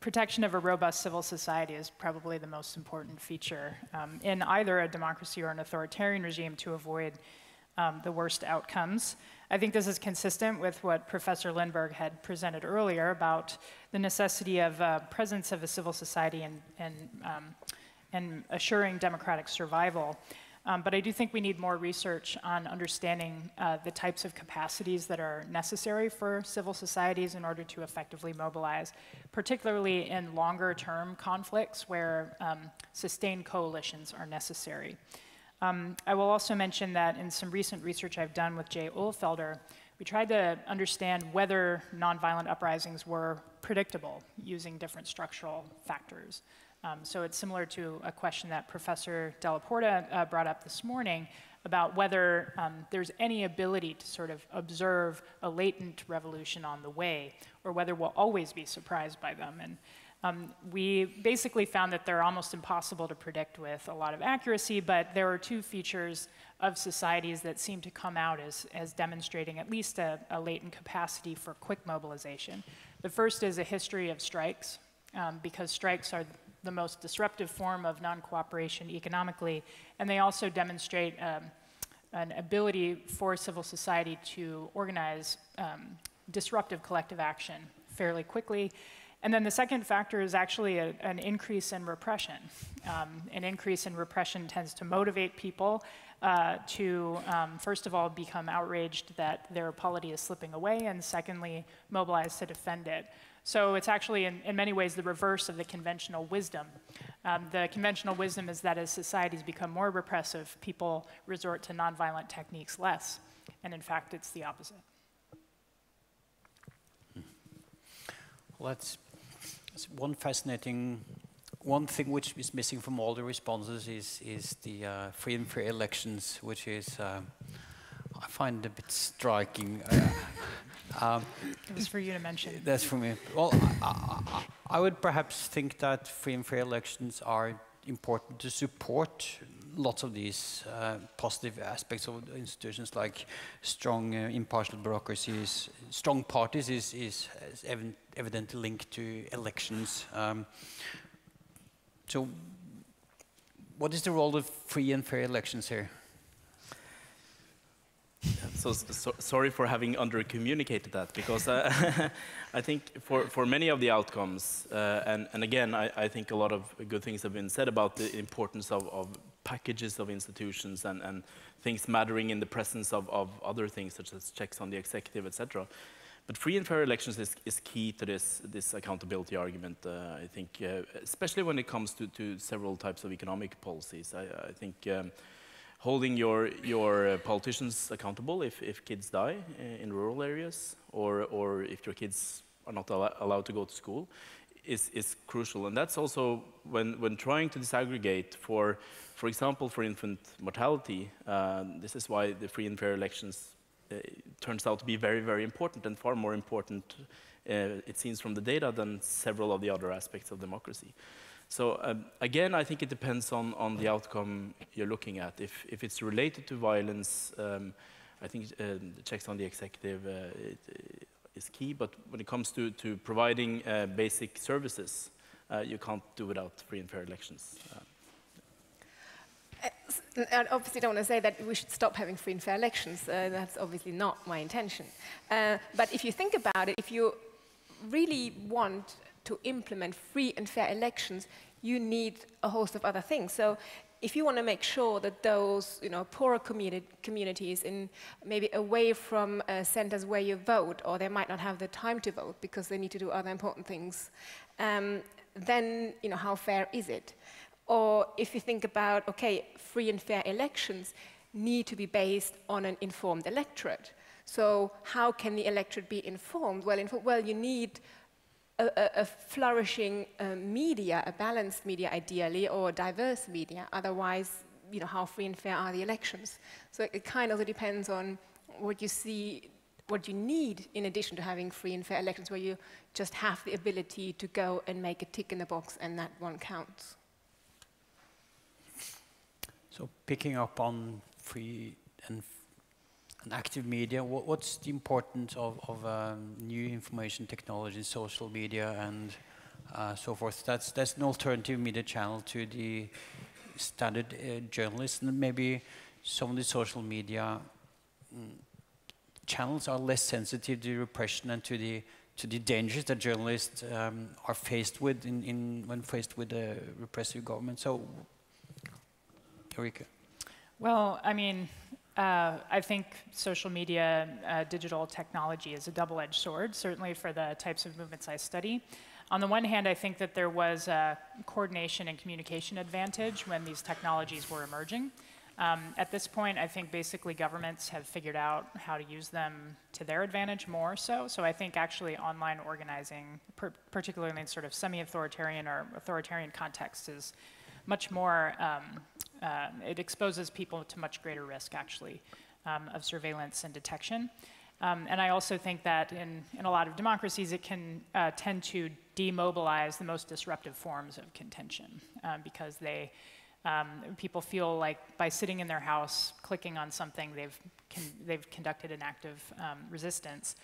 protection of a robust civil society is probably the most important feature um, in either a democracy or an authoritarian regime to avoid um, the worst outcomes. I think this is consistent with what Professor Lindberg had presented earlier about the necessity of uh, presence of a civil society and, and, um, and assuring democratic survival. Um, but I do think we need more research on understanding uh, the types of capacities that are necessary for civil societies in order to effectively mobilize, particularly in longer term conflicts where um, sustained coalitions are necessary. Um, I will also mention that in some recent research I've done with Jay Ulfelder, we tried to understand whether nonviolent uprisings were predictable using different structural factors. Um, so it's similar to a question that Professor Della Porta uh, brought up this morning about whether um, there's any ability to sort of observe a latent revolution on the way, or whether we'll always be surprised by them. And um, we basically found that they're almost impossible to predict with a lot of accuracy, but there are two features of societies that seem to come out as, as demonstrating at least a, a latent capacity for quick mobilization. The first is a history of strikes, um, because strikes are the most disruptive form of non-cooperation economically, and they also demonstrate um, an ability for civil society to organize um, disruptive collective action fairly quickly. And then the second factor is actually a, an increase in repression. Um, an increase in repression tends to motivate people uh, to, um, first of all, become outraged that their polity is slipping away, and secondly, mobilize to defend it. So it's actually, in, in many ways, the reverse of the conventional wisdom. Um, the conventional wisdom is that as societies become more repressive, people resort to nonviolent techniques less. And in fact, it's the opposite. Well, that's, that's one fascinating one thing which is missing from all the responses is is the uh, free and fair elections, which is uh, I find a bit striking. Um, it was for you to mention. That's for me. Well, I, I, I, would perhaps think that free and fair elections are important to support lots of these uh, positive aspects of institutions like strong uh, impartial bureaucracies. Strong parties is, is, is ev evidently linked to elections. Um, so what is the role of free and fair elections here? So, so, sorry for having under-communicated that, because uh, I think for, for many of the outcomes, uh, and, and again, I, I, think a lot of good things have been said about the importance of, of packages of institutions and, and, things mattering in the presence of, of other things, such as checks on the executive, etc. But free and fair elections is, is key to this, this accountability argument, uh, I think, uh, especially when it comes to, to several types of economic policies. I, I think um, holding your, your uh, politicians accountable if, if kids die in rural areas or, or if your kids are not al allowed to go to school is, is crucial. And that's also when, when trying to disaggregate for, for example, for infant mortality, uh, this is why the free and fair elections uh, turns out to be very, very important and far more important, uh, it seems from the data, than several of the other aspects of democracy. So um, again, I think it depends on, on the outcome you're looking at. If, if it's related to violence, um, I think uh, checks on the executive uh, it, it is key, but when it comes to, to providing uh, basic services, uh, you can't do without free and fair elections. Uh, I obviously don't want to say that we should stop having free and fair elections. Uh, that's obviously not my intention. but if you think about it, if you really want to implement free and fair elections, you need a host of other things. So if you want to make sure that those you know, poorer communi communities in maybe away from uh, centers where you vote, or they might not have the time to vote because they need to do other important things, um, then you know, how fair is it? Or if you think about, okay, free and fair elections need to be based on an informed electorate. So how can the electorate be informed? Well, inf well you need a, a, flourishing uh, media, a balanced media ideally, or diverse media. Otherwise, you know, how free and fair are the elections? So it, it kind of depends on what you see, what you need in addition to having free and fair elections, where you just have the ability to go and make a tick in the box and that one counts. So picking up on free and and active media, what, what's the importance of, of um, new information technology, social media, and uh, so forth? That's, that's an alternative media channel to the standard uh, journalists, and maybe some of the social media mm, channels are less sensitive to repression and to the to the dangers that journalists um, are faced with in, in, when faced with a repressive government. So, Erica. Well, I mean, uh, I think social media, uh, digital technology is a double-edged sword, certainly for the types of movements I study. On the one hand, I think that there was a coordination and communication advantage when these technologies were emerging. Um, at this point, I think basically governments have figured out how to use them to their advantage more so. So I think actually online organizing, per particularly in sort of semi-authoritarian or authoritarian contexts, is much more um, uh, it exposes people to much greater risk, actually, um, of surveillance and detection. Um, and I also think that in, in a lot of democracies, it can uh, tend to demobilize the most disruptive forms of contention um, because they, um, people feel like by sitting in their house, clicking on something, they've, con they've conducted an active um, resistance.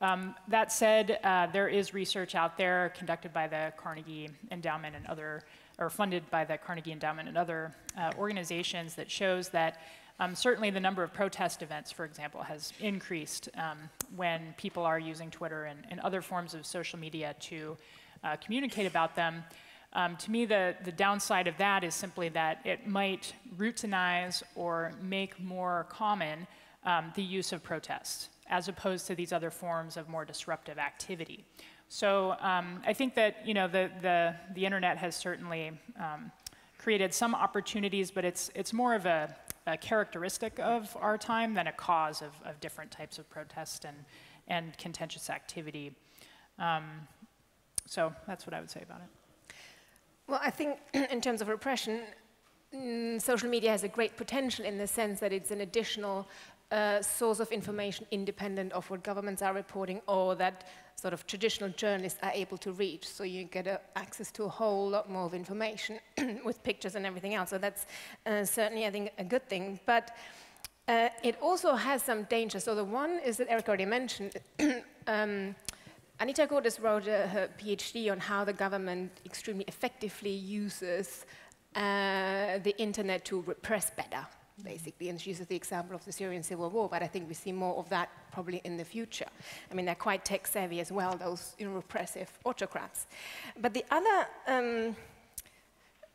Um, that said, uh, there is research out there conducted by the Carnegie Endowment and other or funded by the Carnegie Endowment and other uh, organizations that shows that um, certainly the number of protest events, for example, has increased um, when people are using Twitter and, and, other forms of social media to uh, communicate about them. Um, to me, the, the downside of that is simply that it might routinize or make more common um, the use of protests, as opposed to these other forms of more disruptive activity. So um, I think that you know the, the, the internet has certainly um, created some opportunities, but it's, it's more of a, a, characteristic of our time than a cause of, of different types of protest and, and contentious activity. Um, so that's what I would say about it. Well, I think in terms of repression, mm, social media has a great potential in the sense that it's an additional uh, source of information independent of what governments are reporting or that sort of traditional journalists are able to reach. So you get uh, access to a whole lot more of information with pictures and everything else. So that's uh, certainly, I think, a good thing. But uh, it also has some dangers. So the one is that Erica already mentioned. um, Anita Gohdes wrote uh, her PhD on how the government extremely effectively uses uh, the internet to repress better. Basically. And she uses the example of the Syrian civil war, but I think we see more of that probably in the future. I mean, they're quite tech savvy as well, those you know, repressive autocrats. But the other, um,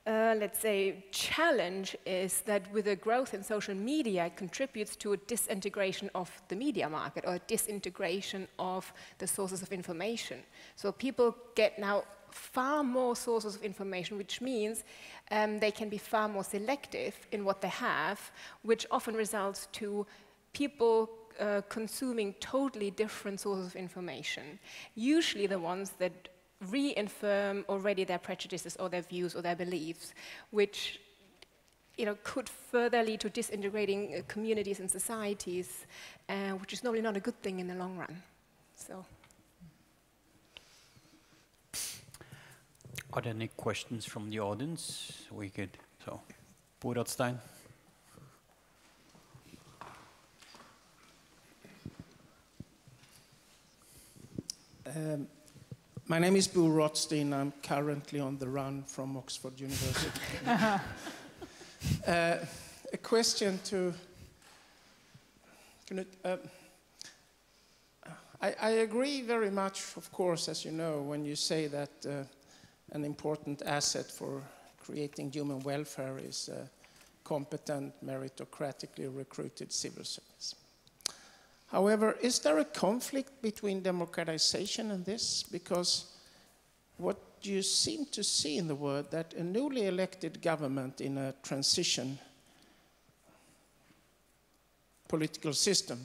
uh, let's say, challenge is that with the growth in social media, it contributes to a disintegration of the media market or a disintegration of the sources of information. So people get now far more sources of information, which means um, they can be far more selective in what they have, which often results to people uh, consuming totally different sources of information, usually the ones that reaffirm already their prejudices or their views or their beliefs, which you know, could further lead to disintegrating uh, communities and societies, uh, which is normally not a good thing in the long run. So. Are there any questions from the audience? We could, so, Bo Rothstein. Um, my name is Bo Rothstein. I'm currently on the run from Oxford University. uh, a question to. Uh, I, I, agree very much, of course, as you know, when you say that uh, an important asset for creating human welfare is a competent, meritocratically recruited civil service. However, is there a conflict between democratization and this? Because what you seem to see in the world that a newly elected government in a transition political system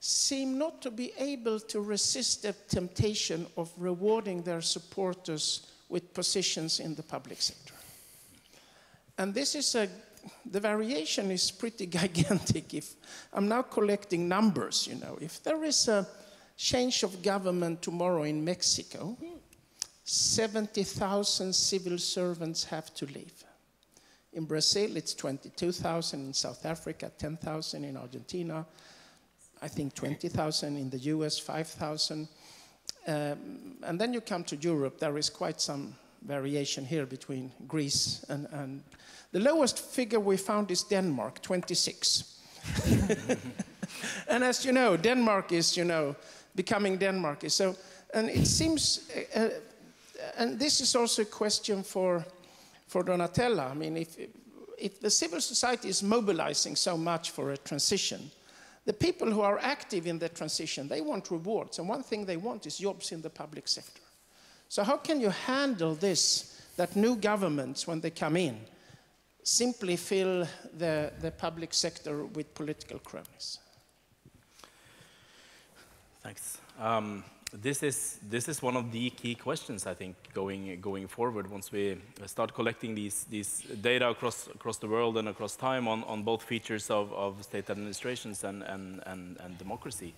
seem not to be able to resist the temptation of rewarding their supporters with positions in the public sector. And this is a, the variation is pretty gigantic. If I'm now collecting numbers, you know, if there is a change of government tomorrow in Mexico, 70,000 civil servants have to leave. In Brazil, it's 22,000. In South Africa, 10,000. In Argentina, I think 20,000. In the US, 5,000. Um, and then you come to Europe, there is quite some variation here between Greece and, and the lowest figure we found is Denmark, 26. and as you know, Denmark is, you know, becoming Denmark. So, and it seems, uh, uh, and this is also a question for, for Donatella. I mean, if, if the civil society is mobilizing so much for a transition, the people who are active in the transition, they want rewards. And one thing they want is jobs in the public sector. So how can you handle this, that new governments, when they come in, simply fill the, the public sector with political cronies? Thanks. Um, this is this is one of the key questions I think going going forward once we start collecting these these data across across the world and across time on, on both features of, of state administrations and, and, and, and democracy.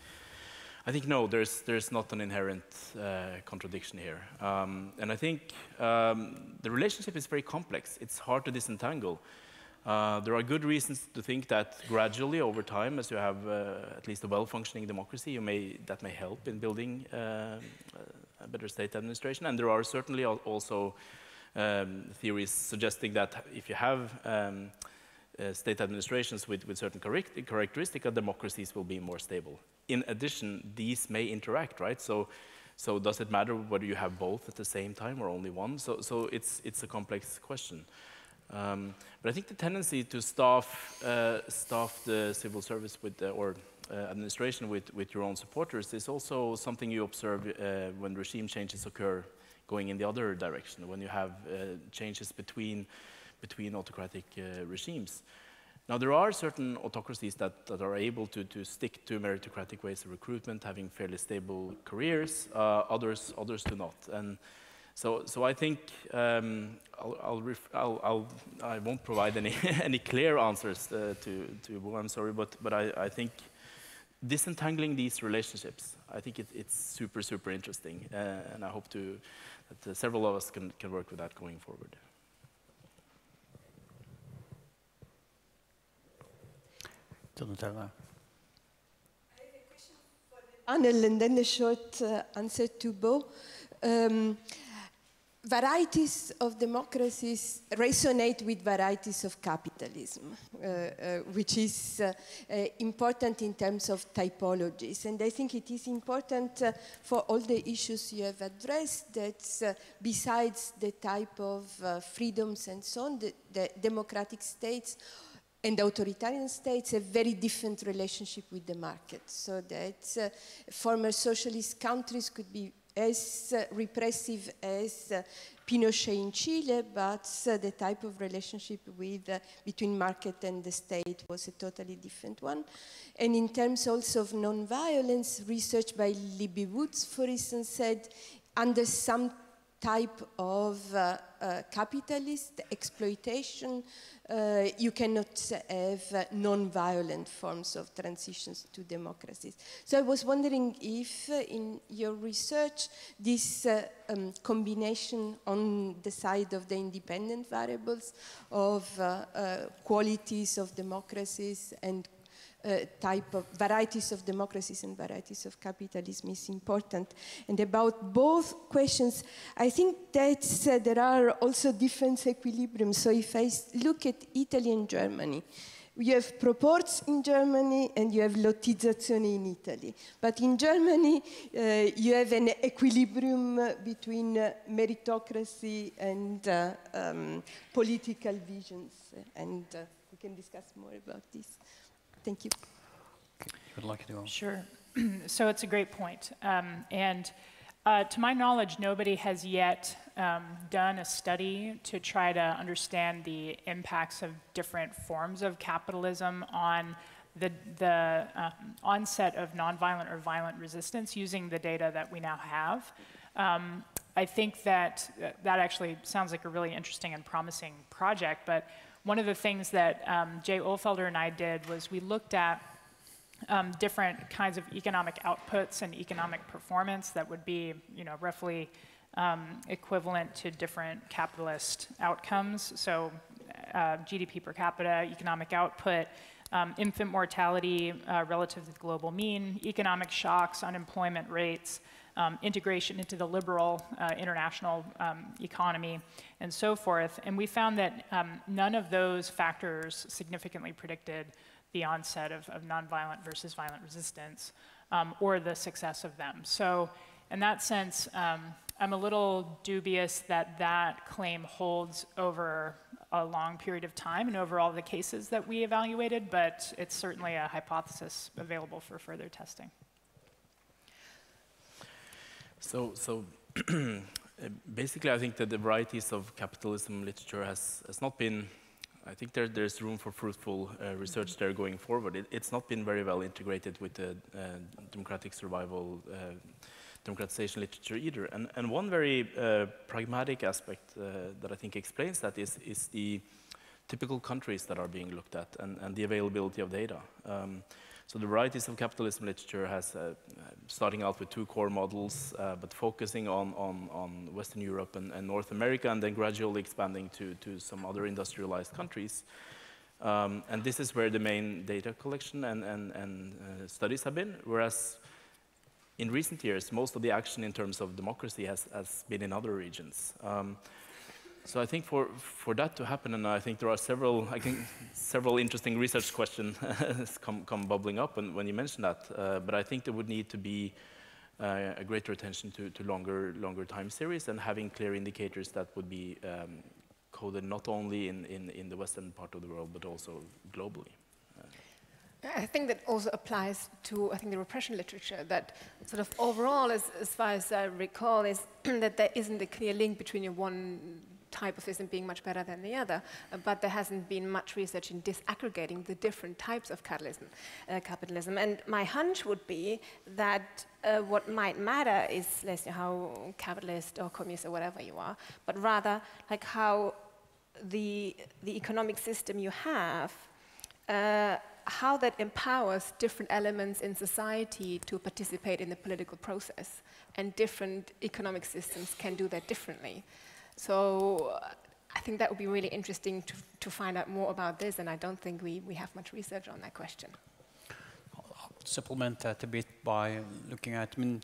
I think no, there's there's not an inherent uh, contradiction here, um, and I think um, the relationship is very complex. It's hard to disentangle. Uh, there are good reasons to think that gradually over time, as you have uh, at least a well-functioning democracy, may, that may help in building uh, a better state administration. And there are certainly al also um, theories suggesting that if you have um, uh, state administrations with, with certain characteristics, democracies will be more stable. In addition, these may interact, right? So, so does it matter whether you have both at the same time or only one? So, so it's, it's a complex question. Um, but I think the tendency to staff, uh, staff the civil service with, uh, or uh, administration with, with your own supporters is also something you observe uh, when regime changes occur going in the other direction, when you have uh, changes between, between autocratic uh, regimes. Now, there are certain autocracies that, that are able to, to stick to meritocratic ways of recruitment, having fairly stable careers. others, others do not. And so, so I think um, I'll, I'll, I'll, I'll, I will not provide any, any clear answers uh, to, to Bo, I'm sorry, but, but I, I think disentangling these relationships, I think it, it's super, super interesting. Uh, and I hope to, that uh, several of us can, can work with that going forward. Donatella. Anne, and then a short uh, answer to Bo. Um, varieties of democracies resonate with varieties of capitalism, uh, uh, which is uh, uh important in terms of typologies. And I think it is important uh, for all the issues you have addressed that uh, besides the type of freedoms and so on, the, the democratic states and authoritarian states have very different relationship with the market. So that former socialist countries could be as repressive as Pinochet in Chile, but the type of relationship with, uh, between market and the state was a totally different one. And in terms also of non-violence, research by Libby Woods, for instance, said under some type of uh, uh, capitalist exploitation, uh, you cannot have uh, non-violent forms of transitions to democracies. So I was wondering if uh, in your research this uh, um, combination on the side of the independent variables of qualities of democracies and type of varieties of democracies and varieties of capitalism is important. And about both questions, I think that uh, there are also different equilibriums. So if I look at Italy and Germany, you have Proporz in Germany and you have lottizzazione in Italy. But in Germany, uh, you have an equilibrium between uh, meritocracy and uh, um, political visions. And uh, we can discuss more about this. Thank you. You would like to go? Sure. so it's a great point. Um, and uh, to my knowledge, nobody has yet um, done a study to try to understand the impacts of different forms of capitalism on the, the um, onset of nonviolent or violent resistance using the data that we now have. Um, I think that uh, that actually sounds like a really interesting and promising project, but one of the things that um, Jay Ulfelder and I did was we looked at um, different kinds of economic outputs and economic performance that would be, you know, roughly um, equivalent to different capitalist outcomes. So uh, GDP per capita, economic output, um, infant mortality uh, relative to the global mean, economic shocks, unemployment rates, um, integration into the liberal uh, international um, economy, and so forth. And we found that um, none of those factors significantly predicted the onset of, of nonviolent versus violent resistance um, or the success of them. So, in that sense, um, I'm a little dubious that that claim holds over a long period of time and over all the cases that we evaluated, but it's certainly a hypothesis available for further testing. So, so basically, I think that the varieties of capitalism literature has, has not been, I think there, there's room for fruitful uh, research there going forward. It, it's not been very well integrated with the uh, democratic survival, uh, democratization literature either. And, and one very uh, pragmatic aspect uh, that I think explains that is, is the typical countries that are being looked at and, and the availability of data. Um, so the varieties of capitalism literature has, uh, starting out with two core models, uh, but focusing on, on, on Western Europe and, and, North America, and then gradually expanding to, to some other industrialized countries. Um, and this is where the main data collection and, and, and uh, studies have been, whereas in recent years, most of the action in terms of democracy has, has been in other regions. Um, so I think for, for that to happen, and I think there are several, I think several interesting research questions come, come bubbling up when, when you mention that. Uh, but I think there would need to be uh, a greater attention to, to longer, longer time series and having clear indicators that would be um, coded not only in, in, in the western part of the world, but also globally. I think that also applies to, I think, the repression literature, that sort of overall, as, as far as I recall, is that there isn't a clear link between one type of system being much better than the other, uh, but there hasn't been much research in disaggregating the different types of capitalism. Uh, capitalism. And my hunch would be that uh, what might matter is less how capitalist or communist or whatever you are, but rather like how the, the economic system you have uh, how that empowers different elements in society to participate in the political process. And different economic systems can do that differently. So I think that would be really interesting to, to find out more about this, and I don't think we, we have much research on that question. I'll supplement that a bit by looking at, I mean,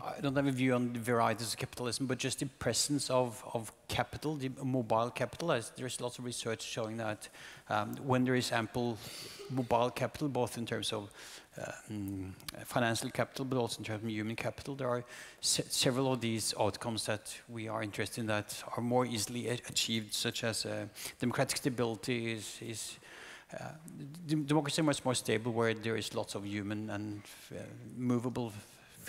I don't have a view on the varieties of capitalism, but just the presence of, of capital, the mobile capital. As there's lots of research showing that um, when there is ample mobile capital, both in terms of uh, mm, financial capital, but also in terms of human capital, there are se several of these outcomes that we are interested in that are more easily achieved, such as uh, democratic stability is, is uh, democracy much more stable where there is lots of human and uh, movable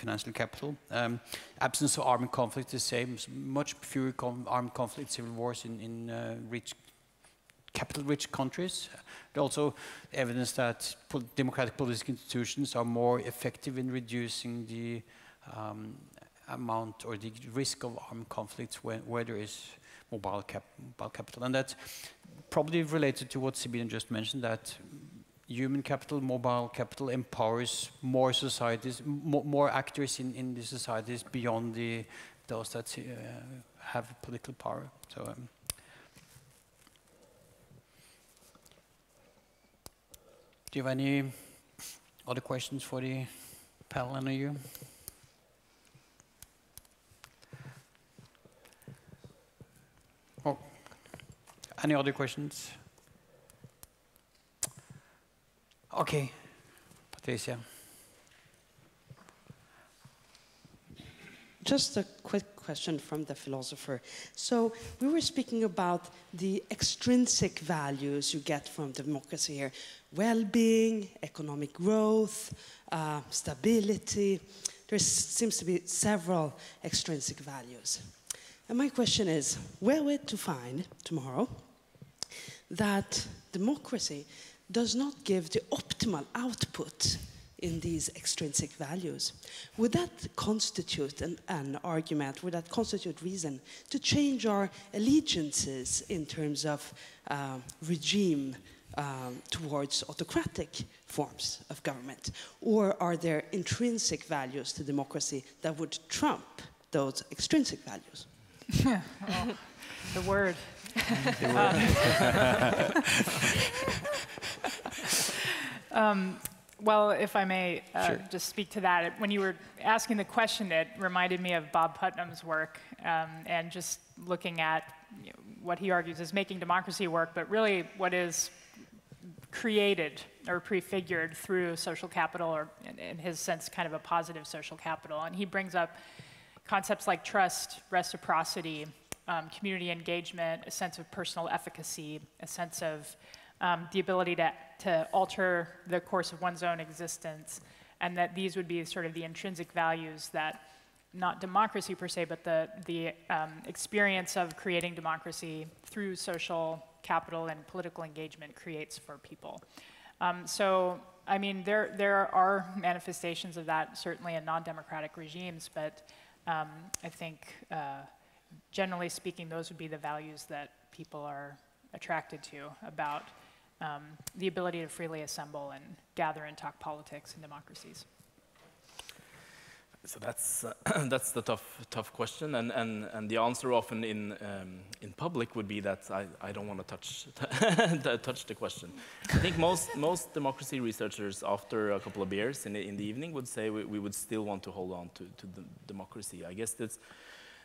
financial capital. Um, absence of armed conflict is the same. Much fewer armed conflicts, civil wars in, in uh, rich, capital-rich countries. But also evidence that pol democratic political institutions are more effective in reducing the um, amount or the risk of armed conflicts when, where there is mobile, cap mobile capital. And that's probably related to what Sabine just mentioned, that human capital, mobile capital empowers more societies, more actors in, in the societies beyond the, those that uh, have political power. So, um, do you have any other questions for the panel and you? Oh, any other questions? Okay, Patricia. Just a quick question from the philosopher. So we were speaking about the extrinsic values you get from democracy here. Well-being, economic growth, uh, stability. There seems to be several extrinsic values. And my question is, where we to find tomorrow that democracy does not give the optimal output in these extrinsic values. Would that constitute an, an, argument, would that constitute reason to change our allegiances in terms of uh, regime um, towards autocratic forms of government? Or are there intrinsic values to democracy that would trump those extrinsic values? oh, the word. um, well, if I may uh, sure. just speak to that, when you were asking the question, it reminded me of Bob Putnam's work um, and just looking at you know, what he argues is making democracy work, but really what is created or prefigured through social capital, or in, in his sense, kind of a positive social capital. And he brings up concepts like trust, reciprocity, um, community engagement, a sense of personal efficacy, a sense of um, the ability to, to alter the course of one's own existence, and that these would be sort of the intrinsic values that not democracy per se, but the, the um, experience of creating democracy through social capital and political engagement creates for people. Um, so, I mean, there, there are manifestations of that certainly in non-democratic regimes, but um, I think uh, generally speaking, those would be the values that people are attracted to about um, the ability to freely assemble and gather and talk politics in democracies. So that's uh, that's the tough tough question, and and and the answer often in um, in public would be that I, I don't want to touch touch the question. I think most most democracy researchers after a couple of beers in the, in the evening would say we, we would still want to hold on to to the democracy. I guess that's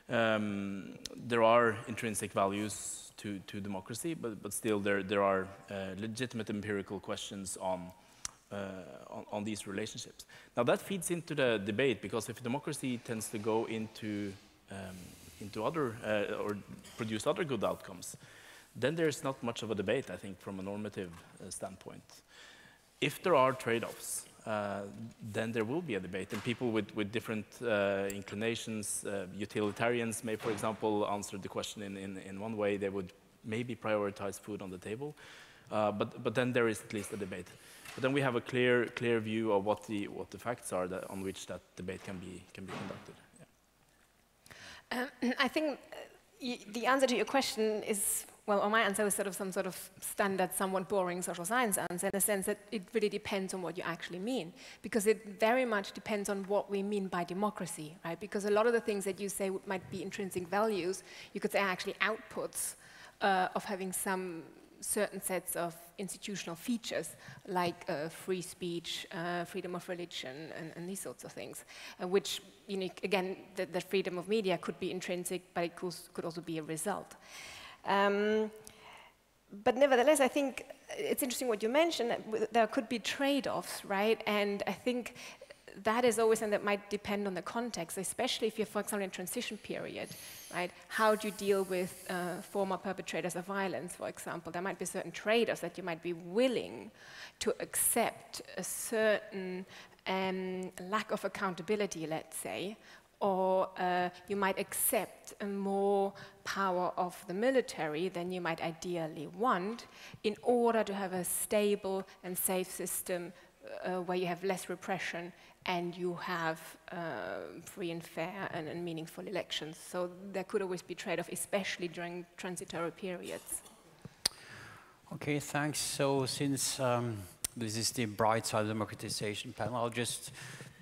um, there are intrinsic values to, to democracy, but, but still there, there are uh, legitimate empirical questions on, uh, on, on, these relationships. Now that feeds into the debate because if democracy tends to go into, um, into other, uh, or produce other good outcomes, then there's not much of a debate, I think, from a normative uh, standpoint. If there are trade-offs, then there will be a debate. And people with, with different uh, inclinations, uh, utilitarians may, for example, answer the question in, in, in, one way. They would maybe prioritize food on the table. Uh, but, but then there is at least a debate. But then we have a clear, clear view of what the, what the facts are that, on which that debate can be, can be conducted. Yeah. Um, I think uh, the answer to your question is well, my answer was sort of some sort of standard, somewhat boring social science answer in the sense that it really depends on what you actually mean. Because it very much depends on what we mean by democracy, right? Because a lot of the things that you say might be intrinsic values, you could say are actually outputs uh, of having some certain sets of institutional features like uh, free speech, uh, freedom of religion, and, and, these sorts of things, uh, which, you know, again, the, the, freedom of media could be intrinsic, but it could also be a result. Um, but nevertheless, I think it's interesting what you mentioned, that there could be trade-offs, right? And I think that is always something that might depend on the context, especially if you're, for example, in transition period, right? How do you deal with uh, former perpetrators of violence, for example? There might be certain trade-offs that you might be willing to accept a certain um, lack of accountability, let's say, or uh, you might accept more power of the military than you might ideally want in order to have a stable and safe system uh, where you have less repression and you have uh, free and fair and, and, meaningful elections. So there could always be trade-off, especially during transitory periods. Okay, thanks. So since um, this is the bright side of democratization panel, I'll just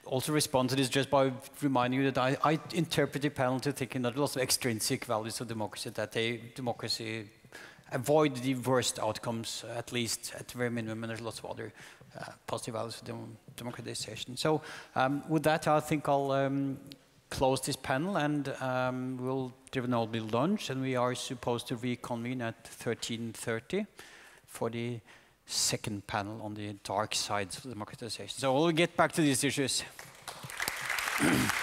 also respond to this just by reminding you that I, I interpret the panel to thinking that lots of extrinsic values of democracy, that they, democracy avoid the worst outcomes, at least at the very minimum, and there's lots of other uh, positive values of dem democratization. So um, with that, I think I'll um, close this panel and um, we'll do an old lunch and we are supposed to reconvene at 13.30 for the second panel on the dark sides of democratization. So we'll get back to these issues.